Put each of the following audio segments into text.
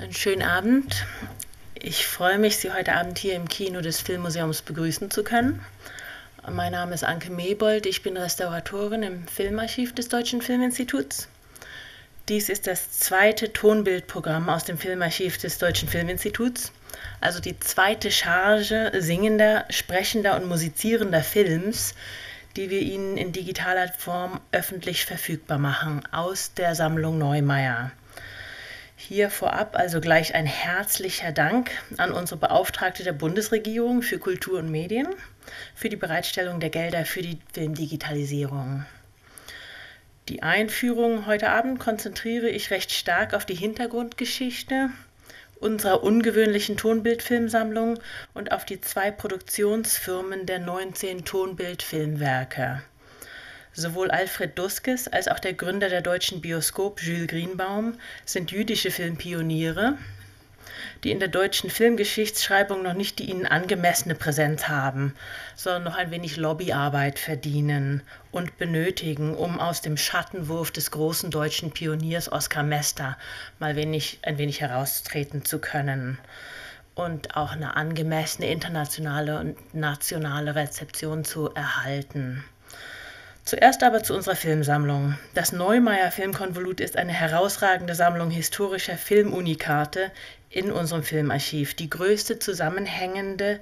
Einen schönen Abend. Ich freue mich, Sie heute Abend hier im Kino des Filmmuseums begrüßen zu können. Mein Name ist Anke Mebold, ich bin Restauratorin im Filmarchiv des Deutschen Filminstituts. Dies ist das zweite Tonbildprogramm aus dem Filmarchiv des Deutschen Filminstituts, also die zweite Charge singender, sprechender und musizierender Films, die wir Ihnen in digitaler Form öffentlich verfügbar machen aus der Sammlung Neumeier. Hier vorab also gleich ein herzlicher Dank an unsere Beauftragte der Bundesregierung für Kultur und Medien für die Bereitstellung der Gelder für die Filmdigitalisierung. Die Einführung heute Abend konzentriere ich recht stark auf die Hintergrundgeschichte unserer ungewöhnlichen Tonbildfilmsammlung und auf die zwei Produktionsfirmen der 19 Tonbildfilmwerke. Sowohl Alfred Duskes als auch der Gründer der deutschen Bioskop, Jules Greenbaum, sind jüdische Filmpioniere, die in der deutschen Filmgeschichtsschreibung noch nicht die ihnen angemessene Präsenz haben, sondern noch ein wenig Lobbyarbeit verdienen und benötigen, um aus dem Schattenwurf des großen deutschen Pioniers Oskar Mester mal wenig, ein wenig heraustreten zu können und auch eine angemessene internationale und nationale Rezeption zu erhalten. Zuerst aber zu unserer Filmsammlung. Das Neumeier Filmkonvolut ist eine herausragende Sammlung historischer Filmunikate in unserem Filmarchiv, die größte zusammenhängende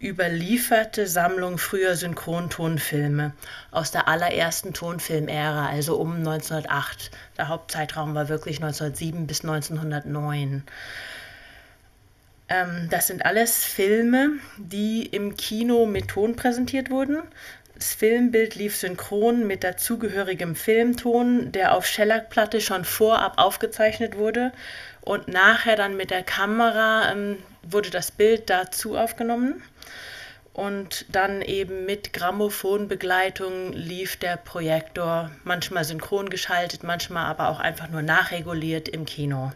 überlieferte Sammlung früher Synchrontonfilme aus der allerersten Tonfilmära, also um 1908. Der Hauptzeitraum war wirklich 1907 bis 1909. Ähm, das sind alles Filme, die im Kino mit Ton präsentiert wurden. Das Filmbild lief synchron mit dazugehörigem Filmton, der auf Schellackplatte schon vorab aufgezeichnet wurde. Und nachher dann mit der Kamera ähm, wurde das Bild dazu aufgenommen. Und dann eben mit Grammophonbegleitung lief der Projektor, manchmal synchron geschaltet, manchmal aber auch einfach nur nachreguliert im Kino.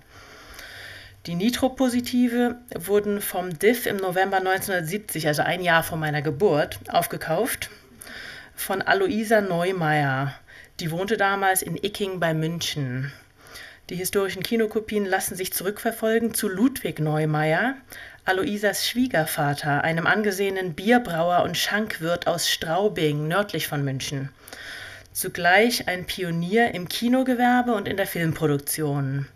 Die Nitropositive wurden vom DIF im November 1970, also ein Jahr vor meiner Geburt, aufgekauft von Aloisa Neumeier. Die wohnte damals in Icking bei München. Die historischen Kinokopien lassen sich zurückverfolgen zu Ludwig Neumeier, Aloisas Schwiegervater, einem angesehenen Bierbrauer und Schankwirt aus Straubing, nördlich von München. Zugleich ein Pionier im Kinogewerbe und in der Filmproduktion.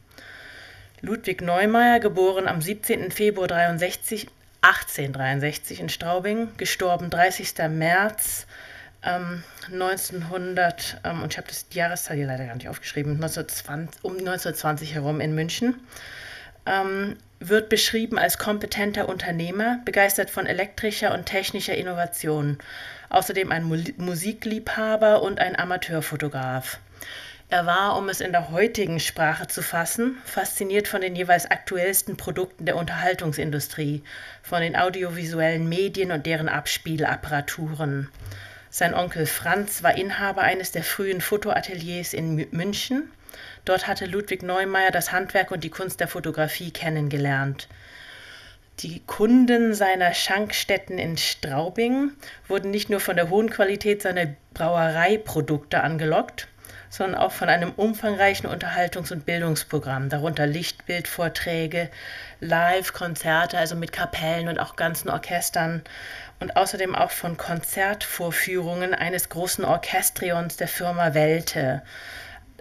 Ludwig Neumeier, geboren am 17. Februar 63, 1863 in Straubing, gestorben 30. März ähm, 1900, ähm, und ich habe die Jahreszahl hier leider gar nicht aufgeschrieben, 1920, um 1920 herum in München, ähm, wird beschrieben als kompetenter Unternehmer, begeistert von elektrischer und technischer Innovation, außerdem ein Mu Musikliebhaber und ein Amateurfotograf. Er war, um es in der heutigen Sprache zu fassen, fasziniert von den jeweils aktuellsten Produkten der Unterhaltungsindustrie, von den audiovisuellen Medien und deren Abspielapparaturen. Sein Onkel Franz war Inhaber eines der frühen Fotoateliers in München. Dort hatte Ludwig Neumeier das Handwerk und die Kunst der Fotografie kennengelernt. Die Kunden seiner Schankstätten in Straubing wurden nicht nur von der hohen Qualität seiner Brauereiprodukte angelockt, sondern auch von einem umfangreichen Unterhaltungs- und Bildungsprogramm, darunter Lichtbildvorträge, Live-Konzerte, also mit Kapellen und auch ganzen Orchestern und außerdem auch von Konzertvorführungen eines großen Orchestrions der Firma Welte.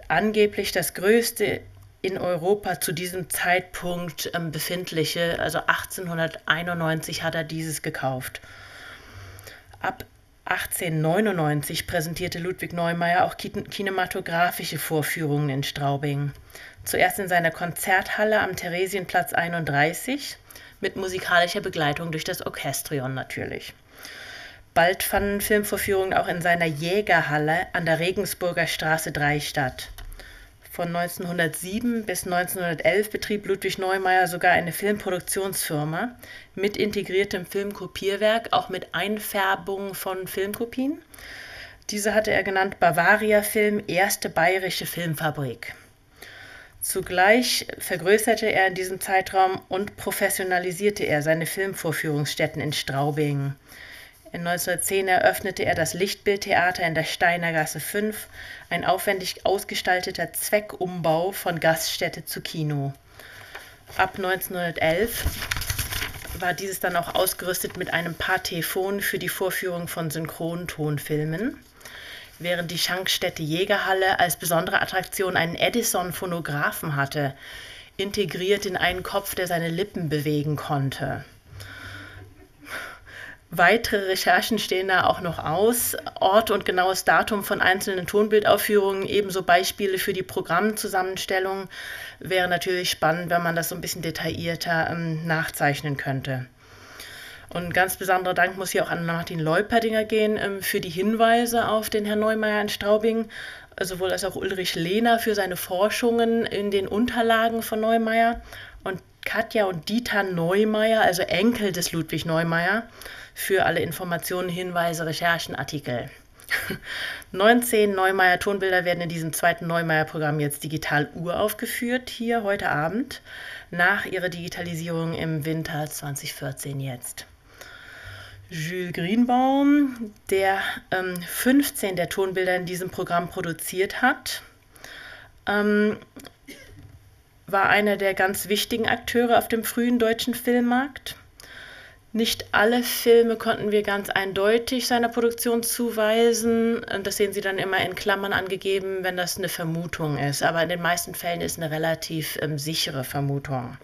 Angeblich das größte in Europa zu diesem Zeitpunkt ähm, befindliche, also 1891 hat er dieses gekauft. Ab 1899 präsentierte Ludwig Neumeier auch kinematografische Vorführungen in Straubing. Zuerst in seiner Konzerthalle am Theresienplatz 31 mit musikalischer Begleitung durch das Orchestrion natürlich. Bald fanden Filmvorführungen auch in seiner Jägerhalle an der Regensburger Straße 3 statt. Von 1907 bis 1911 betrieb Ludwig Neumeier sogar eine Filmproduktionsfirma mit integriertem Filmkopierwerk, auch mit Einfärbung von Filmkopien. Diese hatte er genannt Bavaria Film, erste bayerische Filmfabrik. Zugleich vergrößerte er in diesem Zeitraum und professionalisierte er seine Filmvorführungsstätten in Straubing. In 1910 eröffnete er das Lichtbildtheater in der Steinergasse 5, ein aufwendig ausgestalteter Zweckumbau von Gaststätte zu Kino. ab 1911 war dieses dann auch ausgerüstet mit einem Pathefon für die Vorführung von Synchrontonfilmen, während die Schankstätte Jägerhalle als besondere Attraktion einen Edison-Phonographen hatte, integriert in einen Kopf, der seine Lippen bewegen konnte. Weitere Recherchen stehen da auch noch aus. Ort und genaues Datum von einzelnen Tonbildaufführungen, ebenso Beispiele für die Programmzusammenstellung. Wäre natürlich spannend, wenn man das so ein bisschen detaillierter ähm, nachzeichnen könnte. Und ganz besonderer Dank muss hier auch an Martin Leuperdinger gehen ähm, für die Hinweise auf den Herrn Neumeier in Straubing, sowohl als auch Ulrich Lehner für seine Forschungen in den Unterlagen von Neumeier und Katja und Dieter Neumeier, also Enkel des Ludwig Neumeier, für alle Informationen, Hinweise, Recherchen, Artikel. 19 Neumeier Tonbilder werden in diesem zweiten Neumeier-Programm jetzt digital uraufgeführt, hier heute Abend, nach ihrer Digitalisierung im Winter 2014 jetzt. Jules Greenbaum, der ähm, 15 der Tonbilder in diesem Programm produziert hat, ähm, war einer der ganz wichtigen Akteure auf dem frühen deutschen Filmmarkt. Nicht alle Filme konnten wir ganz eindeutig seiner Produktion zuweisen. Das sehen Sie dann immer in Klammern angegeben, wenn das eine Vermutung ist. Aber in den meisten Fällen ist eine relativ ähm, sichere Vermutung.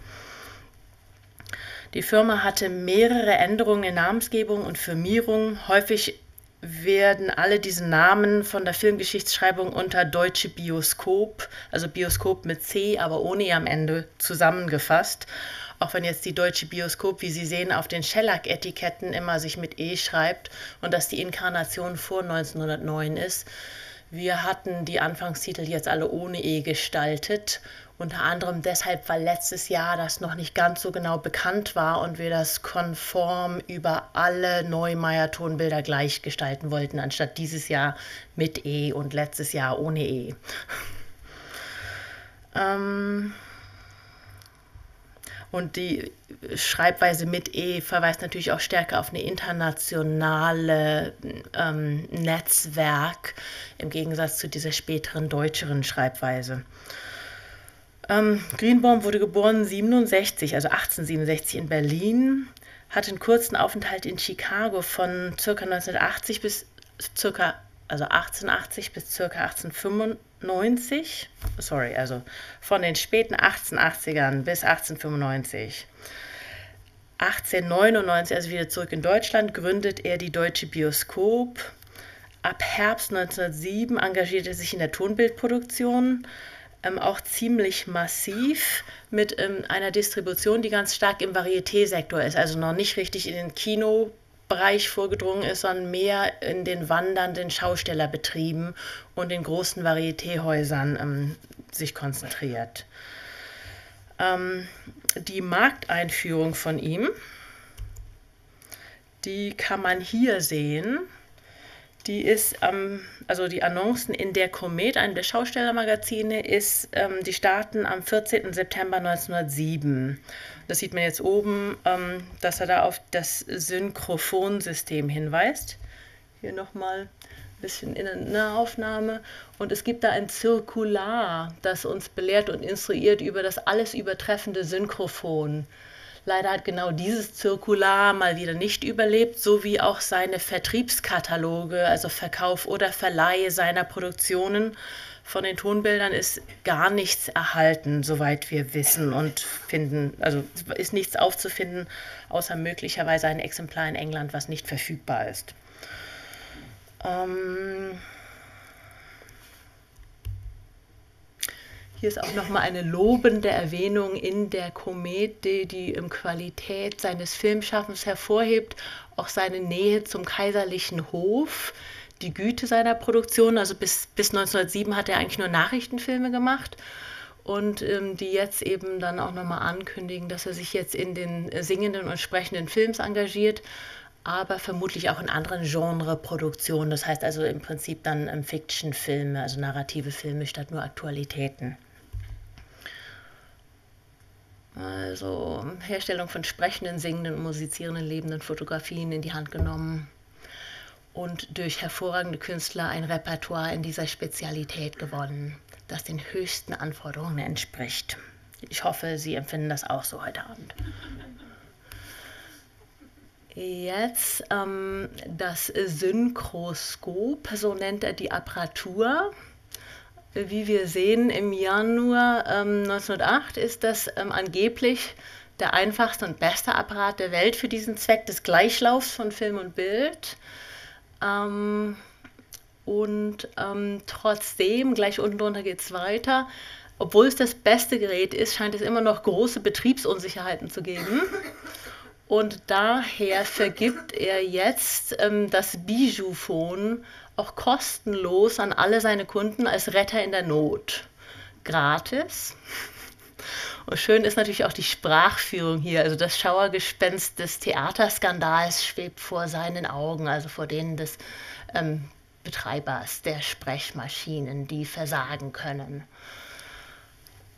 Die Firma hatte mehrere Änderungen in Namensgebung und Firmierung. Häufig werden alle diese Namen von der Filmgeschichtsschreibung unter Deutsche Bioskop, also Bioskop mit C, aber ohne E am Ende, zusammengefasst. Auch wenn jetzt die Deutsche Bioskop, wie Sie sehen, auf den Shellac-Etiketten immer sich mit E schreibt und dass die Inkarnation vor 1909 ist. Wir hatten die Anfangstitel jetzt alle ohne E gestaltet unter anderem deshalb, weil letztes Jahr das noch nicht ganz so genau bekannt war und wir das konform über alle Neumeier-Tonbilder gleich gestalten wollten, anstatt dieses Jahr mit E und letztes Jahr ohne E. ähm und die Schreibweise mit E verweist natürlich auch stärker auf eine internationale ähm, Netzwerk im Gegensatz zu dieser späteren deutscheren Schreibweise. Ähm, Greenbaum wurde geboren 67, also 1867 in Berlin, hatte einen kurzen Aufenthalt in Chicago von ca. 1980 bis ca. also 1880 bis ca. 1895. Sorry, also von den späten 1880ern bis 1895. 1899, also wieder zurück in Deutschland, gründet er die Deutsche Bioskop. Ab Herbst 1907 engagiert er sich in der Tonbildproduktion ähm, auch ziemlich massiv mit ähm, einer Distribution, die ganz stark im Varieté-Sektor ist, also noch nicht richtig in den Kinobereich vorgedrungen ist, sondern mehr in den wandernden Schaustellerbetrieben und in großen Varieté-Häusern ähm, sich konzentriert. Ähm, die Markteinführung von ihm, die kann man hier sehen. Die ist, ähm, also die Annoncen in der Komet, einem der Schaustellermagazine, ist, ähm, die starten am 14. September 1907. Das sieht man jetzt oben, ähm, dass er da auf das Synchrofonsystem hinweist. Hier nochmal ein bisschen in eine Aufnahme. Und es gibt da ein Zirkular, das uns belehrt und instruiert über das alles übertreffende Synchrophon. Leider hat genau dieses Zirkular mal wieder nicht überlebt, so wie auch seine Vertriebskataloge, also Verkauf oder Verleihe seiner Produktionen. Von den Tonbildern ist gar nichts erhalten, soweit wir wissen und finden. Also ist nichts aufzufinden, außer möglicherweise ein Exemplar in England, was nicht verfügbar ist. Ähm Hier ist auch nochmal eine lobende Erwähnung in der Komödie, die im Qualität seines Filmschaffens hervorhebt, auch seine Nähe zum kaiserlichen Hof, die Güte seiner Produktion. Also bis, bis 1907 hat er eigentlich nur Nachrichtenfilme gemacht und ähm, die jetzt eben dann auch nochmal ankündigen, dass er sich jetzt in den singenden und sprechenden Films engagiert, aber vermutlich auch in anderen Genreproduktionen. Das heißt also im Prinzip dann ähm, Fiction-Filme, also narrative Filme statt nur Aktualitäten. Also Herstellung von sprechenden, singenden, musizierenden, lebenden Fotografien in die Hand genommen und durch hervorragende Künstler ein Repertoire in dieser Spezialität gewonnen, das den höchsten Anforderungen entspricht. Ich hoffe, Sie empfinden das auch so heute Abend. Jetzt ähm, das Synchroskop, so nennt er die Apparatur. Wie wir sehen, im Januar ähm, 1908 ist das ähm, angeblich der einfachste und beste Apparat der Welt für diesen Zweck des Gleichlaufs von Film und Bild. Ähm, und ähm, trotzdem, gleich unten drunter geht es weiter, obwohl es das beste Gerät ist, scheint es immer noch große Betriebsunsicherheiten zu geben. Und daher vergibt er jetzt ähm, das Bijou-Phone auch kostenlos an alle seine Kunden als Retter in der Not. Gratis. Und schön ist natürlich auch die Sprachführung hier. Also das Schauergespenst des Theaterskandals schwebt vor seinen Augen, also vor denen des ähm, Betreibers der Sprechmaschinen, die versagen können.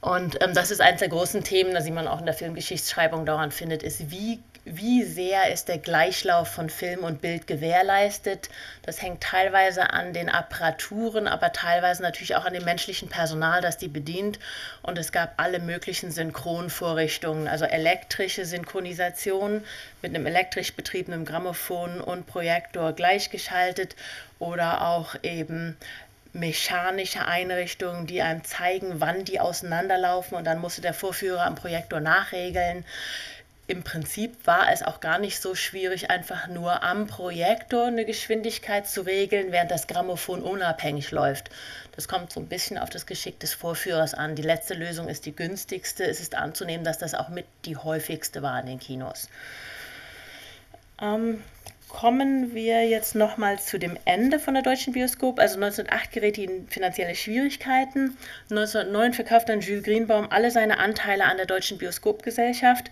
Und ähm, das ist eines der großen Themen, das man auch in der Filmgeschichtsschreibung dauernd findet, ist, wie wie sehr ist der Gleichlauf von Film und Bild gewährleistet. Das hängt teilweise an den Apparaturen, aber teilweise natürlich auch an dem menschlichen Personal, das die bedient. Und es gab alle möglichen Synchronvorrichtungen, also elektrische Synchronisation mit einem elektrisch betriebenen Grammophon und Projektor gleichgeschaltet oder auch eben mechanische Einrichtungen, die einem zeigen, wann die auseinanderlaufen und dann musste der Vorführer am Projektor nachregeln im Prinzip war es auch gar nicht so schwierig, einfach nur am Projektor eine Geschwindigkeit zu regeln, während das Grammophon unabhängig läuft. Das kommt so ein bisschen auf das Geschick des Vorführers an. Die letzte Lösung ist die günstigste. Es ist anzunehmen, dass das auch mit die häufigste war in den Kinos. Ähm, kommen wir jetzt nochmal zu dem Ende von der deutschen Bioskop. Also 1908 gerät die in finanzielle Schwierigkeiten. 1909 verkauft dann Jules Greenbaum alle seine Anteile an der deutschen Bioskopgesellschaft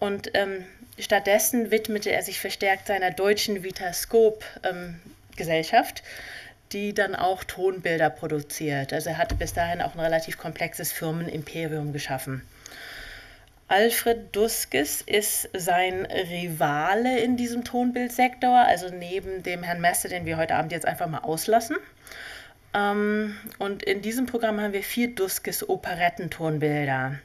und ähm, stattdessen widmete er sich verstärkt seiner deutschen Vitascope-Gesellschaft, ähm, die dann auch Tonbilder produziert. Also er hatte bis dahin auch ein relativ komplexes Firmenimperium geschaffen. Alfred Duskes ist sein Rivale in diesem Tonbildsektor, also neben dem Herrn Messe, den wir heute Abend jetzt einfach mal auslassen. Ähm, und in diesem Programm haben wir vier Duskes Operettentonbilder.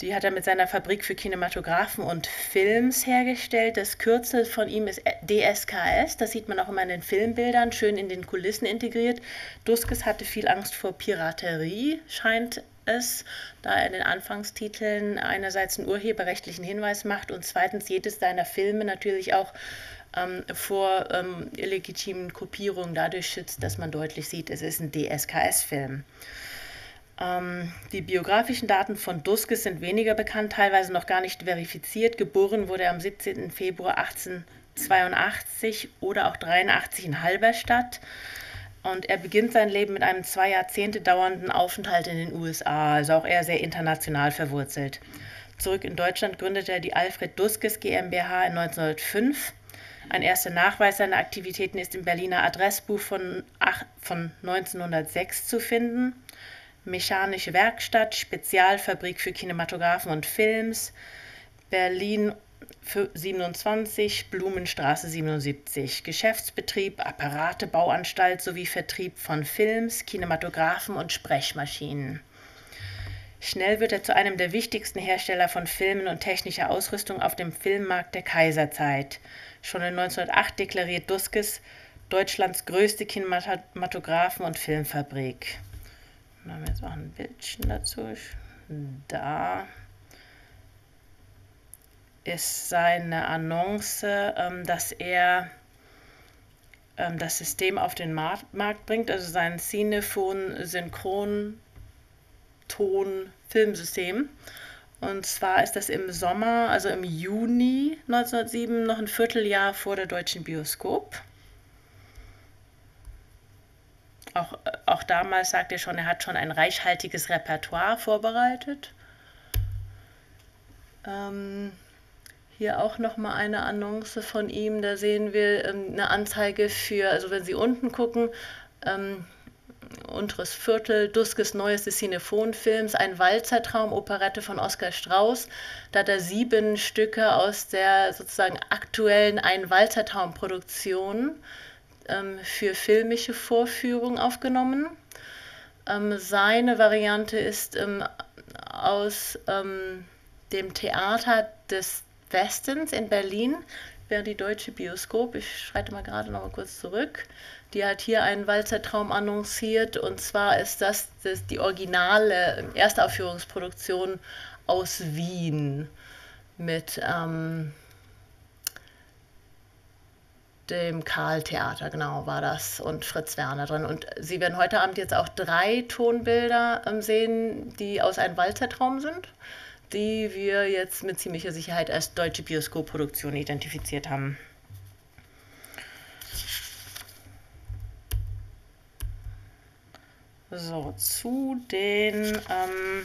Die hat er mit seiner Fabrik für Kinematographen und Films hergestellt. Das Kürzel von ihm ist DSKS. Das sieht man auch immer in den Filmbildern, schön in den Kulissen integriert. Duskes hatte viel Angst vor Piraterie, scheint es, da er in den Anfangstiteln einerseits einen urheberrechtlichen Hinweis macht und zweitens jedes seiner Filme natürlich auch ähm, vor ähm, illegitimen Kopierungen dadurch schützt, dass man deutlich sieht, es ist ein DSKS-Film. Ähm, die biografischen Daten von Duskes sind weniger bekannt, teilweise noch gar nicht verifiziert. Geboren wurde er am 17. Februar 1882 oder auch 83 in Halberstadt. Und er beginnt sein Leben mit einem zwei Jahrzehnte dauernden Aufenthalt in den USA, also auch eher sehr international verwurzelt. Zurück in Deutschland gründete er die Alfred Duskes GmbH in 1905. Ein erster Nachweis seiner Aktivitäten ist im Berliner Adressbuch von, von 1906 zu finden. Mechanische Werkstatt, Spezialfabrik für Kinematographen und Films, Berlin 27, Blumenstraße 77, Geschäftsbetrieb, Apparatebauanstalt sowie Vertrieb von Films, Kinematographen und Sprechmaschinen. Schnell wird er zu einem der wichtigsten Hersteller von Filmen und technischer Ausrüstung auf dem Filmmarkt der Kaiserzeit. Schon in 1908 deklariert Duskes Deutschlands größte Kinematographen- und Filmfabrik. Haben wir jetzt auch ein Bildchen dazu. Da ist seine Annonce, ähm, dass er ähm, das System auf den Markt, Markt bringt, also sein Cinephone Synchron Ton Filmsystem. Und zwar ist das im Sommer, also im Juni 1907, noch ein Vierteljahr vor der deutschen Bioskop auch, auch damals sagt er schon, er hat schon ein reichhaltiges Repertoire vorbereitet. Ähm, hier auch nochmal eine Annonce von ihm. Da sehen wir ähm, eine Anzeige für, also wenn Sie unten gucken, ähm, unteres Viertel, Duskes neueste Cinephon-Films, ein Walzertraum, Operette von Oskar Strauß. Da hat er sieben Stücke aus der sozusagen aktuellen Ein Walzertraum-Produktion ähm, für filmische Vorführungen aufgenommen. Ähm, seine Variante ist ähm, aus ähm, dem Theater des Westens in Berlin, während die Deutsche Bioskop, ich schreite mal gerade noch mal kurz zurück, die hat hier einen Walzertraum annonciert und zwar ist das, das die originale Erstaufführungsproduktion aus Wien mit ähm, dem Karl-Theater, genau, war das und Fritz Werner drin. Und Sie werden heute Abend jetzt auch drei Tonbilder ähm, sehen, die aus einem Walzertraum sind, die wir jetzt mit ziemlicher Sicherheit als deutsche Bioskopproduktion identifiziert haben. So, zu den ähm,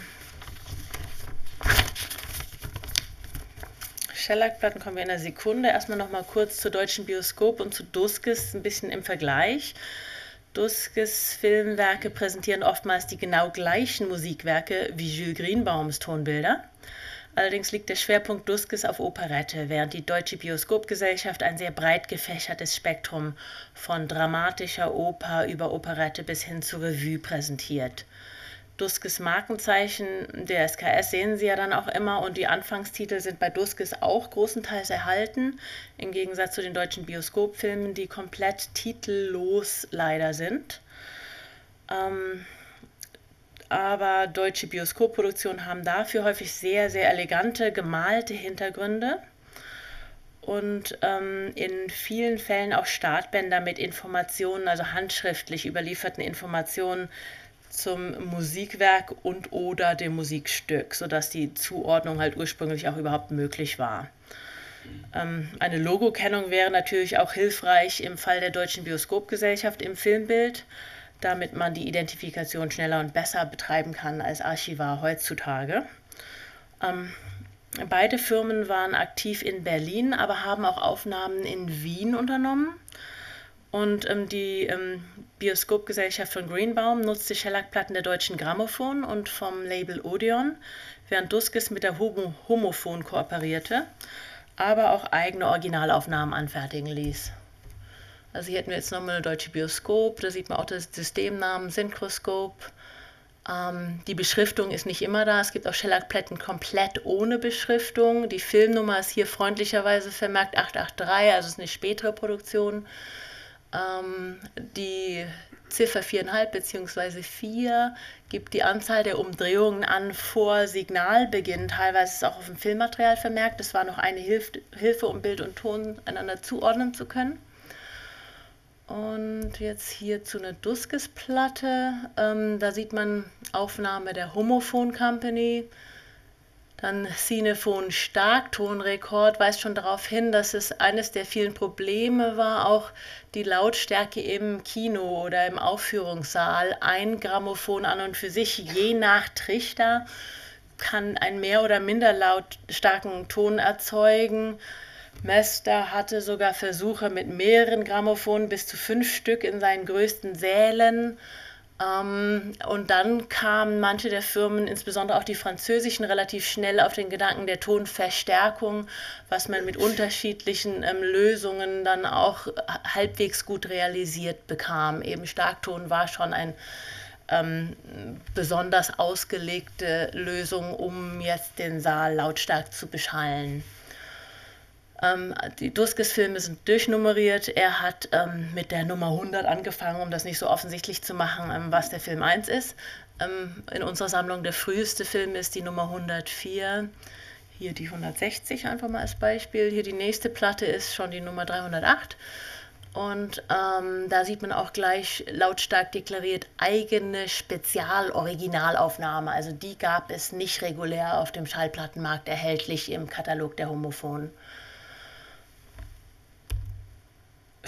Shellac-Platten kommen wir in einer Sekunde. Erstmal noch mal kurz zur deutschen Bioskop und zu Duskes ein bisschen im Vergleich. Duskes Filmwerke präsentieren oftmals die genau gleichen Musikwerke wie Jules Greenbaums Tonbilder. Allerdings liegt der Schwerpunkt Duskes auf Operette, während die Deutsche Bioskopgesellschaft ein sehr breit gefächertes Spektrum von dramatischer Oper über Operette bis hin zur Revue präsentiert. Duskes Markenzeichen der SKS sehen Sie ja dann auch immer und die Anfangstitel sind bei Duskes auch großenteils erhalten, im Gegensatz zu den deutschen Bioskopfilmen, die komplett titellos leider sind. Ähm, aber deutsche Bioskopproduktionen haben dafür häufig sehr, sehr elegante, gemalte Hintergründe und ähm, in vielen Fällen auch Startbänder mit Informationen, also handschriftlich überlieferten Informationen zum Musikwerk und oder dem Musikstück, sodass die Zuordnung halt ursprünglich auch überhaupt möglich war. Ähm, eine Logokennung wäre natürlich auch hilfreich im Fall der Deutschen Bioskopgesellschaft im Filmbild, damit man die Identifikation schneller und besser betreiben kann als Archivar heutzutage. Ähm, beide Firmen waren aktiv in Berlin, aber haben auch Aufnahmen in Wien unternommen. Und ähm, die ähm, Bioskopgesellschaft von Greenbaum nutzte Shellac-Platten der deutschen Grammophon und vom Label Odeon, während Duskes mit der Homo Homophon kooperierte, aber auch eigene Originalaufnahmen anfertigen ließ. Also hier hätten wir jetzt nochmal eine deutsche Bioskop, da sieht man auch das Systemnamen Synchroscope. Ähm, die Beschriftung ist nicht immer da, es gibt auch Shellac-Platten komplett ohne Beschriftung. Die Filmnummer ist hier freundlicherweise vermerkt 883, also ist eine spätere Produktion. Ähm, die Ziffer 4,5 bzw. 4 gibt die Anzahl der Umdrehungen an vor Signalbeginn. Teilweise ist es auch auf dem Filmmaterial vermerkt. Das war noch eine Hilf Hilfe, um Bild und Ton einander zuordnen zu können. Und jetzt hier zu einer Duskes-Platte. Ähm, da sieht man Aufnahme der Homophone Company. Dann Cinephon Stark, Tonrekord, weist schon darauf hin, dass es eines der vielen Probleme war, auch die Lautstärke im Kino oder im Aufführungssaal. Ein Grammophon an und für sich, je nach Trichter, kann einen mehr oder minder lautstarken Ton erzeugen. Mester hatte sogar Versuche mit mehreren Grammofonen, bis zu fünf Stück in seinen größten Sälen. Ähm, und dann kamen manche der Firmen, insbesondere auch die französischen, relativ schnell auf den Gedanken der Tonverstärkung, was man mit unterschiedlichen ähm, Lösungen dann auch halbwegs gut realisiert bekam. Eben Starkton war schon ein ähm, besonders ausgelegte Lösung, um jetzt den Saal lautstark zu beschallen. Ähm, die Duskes-Filme sind durchnummeriert. Er hat ähm, mit der Nummer 100 angefangen, um das nicht so offensichtlich zu machen, ähm, was der Film 1 ist. Ähm, in unserer Sammlung der früheste Film ist die Nummer 104. Hier die 160 einfach mal als Beispiel. Hier die nächste Platte ist schon die Nummer 308. Und ähm, da sieht man auch gleich lautstark deklariert eigene Spezial-Originalaufnahme. Also die gab es nicht regulär auf dem Schallplattenmarkt erhältlich im Katalog der Homophon.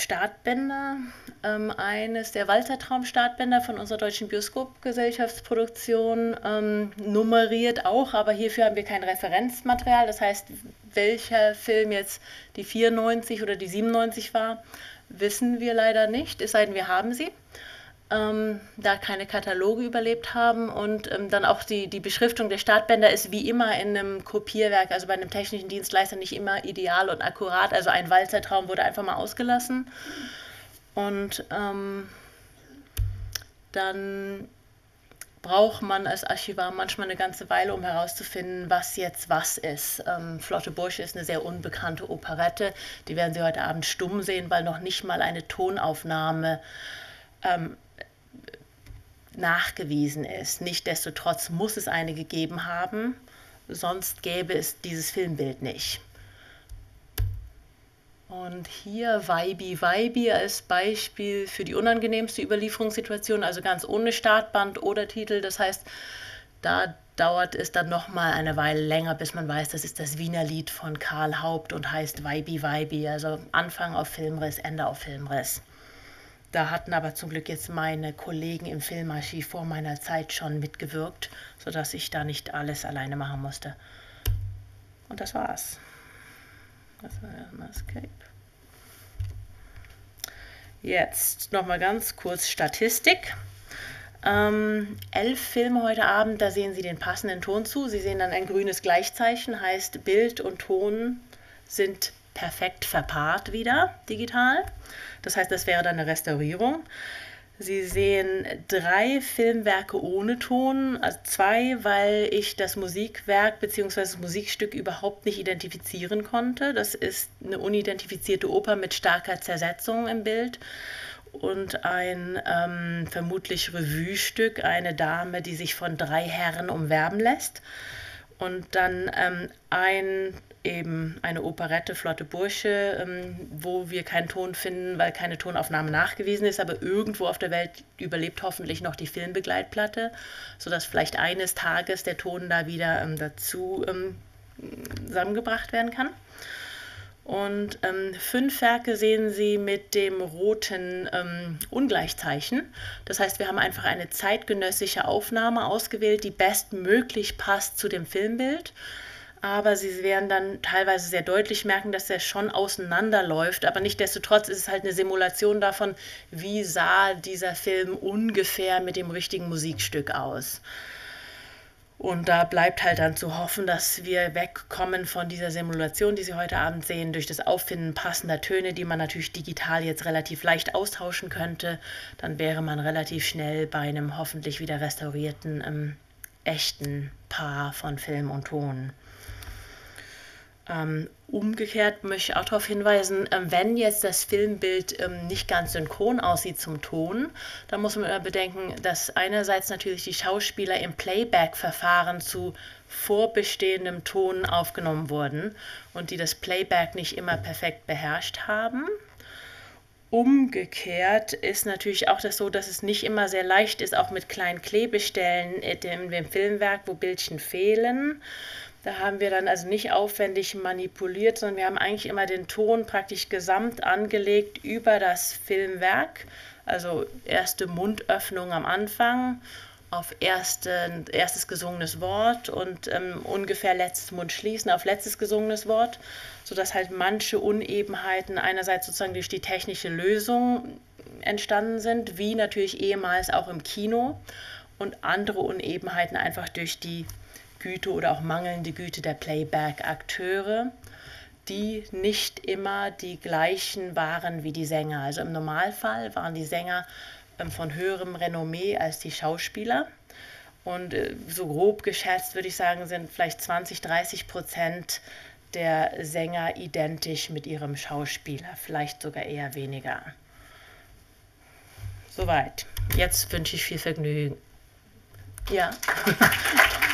Startbänder. Ähm, eines der Walzertraum-Startbänder von unserer deutschen Bioskopgesellschaftsproduktion ähm, nummeriert auch, aber hierfür haben wir kein Referenzmaterial. Das heißt, welcher Film jetzt die 94 oder die 97 war, wissen wir leider nicht, es sei denn, wir haben sie ähm, da keine Kataloge überlebt haben und ähm, dann auch die, die Beschriftung der Startbänder ist wie immer in einem Kopierwerk, also bei einem technischen Dienstleister nicht immer ideal und akkurat. Also ein Walzertraum wurde einfach mal ausgelassen. Und ähm, dann braucht man als Archivar manchmal eine ganze Weile, um herauszufinden, was jetzt was ist. Ähm, Flotte Bursche ist eine sehr unbekannte Operette. Die werden Sie heute Abend stumm sehen, weil noch nicht mal eine Tonaufnahme ähm, nachgewiesen ist. Nichtsdestotrotz muss es eine gegeben haben, sonst gäbe es dieses Filmbild nicht. Und hier Weibi Weibi als Beispiel für die unangenehmste Überlieferungssituation, also ganz ohne Startband oder Titel. Das heißt, da dauert es dann nochmal eine Weile länger, bis man weiß, das ist das Wiener Lied von Karl Haupt und heißt Weibi Weibi, also Anfang auf Filmriss, Ende auf Filmriss. Da hatten aber zum Glück jetzt meine Kollegen im Filmarchiv vor meiner Zeit schon mitgewirkt, sodass ich da nicht alles alleine machen musste. Und das war's. Das war erstmal Escape. Jetzt nochmal ganz kurz Statistik. Ähm, elf Filme heute Abend, da sehen Sie den passenden Ton zu. Sie sehen dann ein grünes Gleichzeichen, heißt Bild und Ton sind perfekt verpaart wieder digital. Das heißt, das wäre dann eine Restaurierung. Sie sehen drei Filmwerke ohne Ton, also zwei, weil ich das Musikwerk bzw. das Musikstück überhaupt nicht identifizieren konnte. Das ist eine unidentifizierte Oper mit starker Zersetzung im Bild und ein ähm, vermutlich Revue-Stück, eine Dame, die sich von drei Herren umwerben lässt. Und dann ähm, ein eben eine Operette Flotte Bursche, ähm, wo wir keinen Ton finden, weil keine Tonaufnahme nachgewiesen ist, aber irgendwo auf der Welt überlebt hoffentlich noch die Filmbegleitplatte, sodass vielleicht eines Tages der Ton da wieder ähm, dazu ähm, zusammengebracht werden kann. Und fünf Werke sehen Sie mit dem roten Ungleichzeichen. Das heißt, wir haben einfach eine zeitgenössische Aufnahme ausgewählt, die bestmöglich passt zu dem Filmbild aber sie werden dann teilweise sehr deutlich merken, dass er schon auseinanderläuft. Aber nichtdestotrotz ist es halt eine Simulation davon, wie sah dieser Film ungefähr mit dem richtigen Musikstück aus. Und da bleibt halt dann zu hoffen, dass wir wegkommen von dieser Simulation, die Sie heute Abend sehen, durch das Auffinden passender Töne, die man natürlich digital jetzt relativ leicht austauschen könnte. Dann wäre man relativ schnell bei einem hoffentlich wieder restaurierten, ähm, echten Paar von Film und Ton. Ähm, umgekehrt möchte ich auch darauf hinweisen, ähm, wenn jetzt das Filmbild ähm, nicht ganz synchron aussieht zum Ton, dann muss man immer bedenken, dass einerseits natürlich die Schauspieler im Playback-Verfahren zu vorbestehendem Ton aufgenommen wurden und die das Playback nicht immer perfekt beherrscht haben. Umgekehrt ist natürlich auch das so, dass es nicht immer sehr leicht ist, auch mit kleinen Klebestellen in dem Filmwerk, wo Bildchen fehlen da haben wir dann also nicht aufwendig manipuliert, sondern wir haben eigentlich immer den Ton praktisch gesamt angelegt über das Filmwerk. Also erste Mundöffnung am Anfang auf erste, erstes gesungenes Wort und ähm, ungefähr letztes Mund schließen auf letztes gesungenes Wort, sodass halt manche Unebenheiten einerseits sozusagen durch die technische Lösung entstanden sind, wie natürlich ehemals auch im Kino und andere Unebenheiten einfach durch die Güte oder auch mangelnde Güte der Playback-Akteure, die nicht immer die gleichen waren wie die Sänger. Also im Normalfall waren die Sänger ähm, von höherem Renommee als die Schauspieler. Und äh, so grob geschätzt würde ich sagen, sind vielleicht 20, 30 Prozent der Sänger identisch mit ihrem Schauspieler, vielleicht sogar eher weniger. Soweit. Jetzt wünsche ich viel Vergnügen. Ja.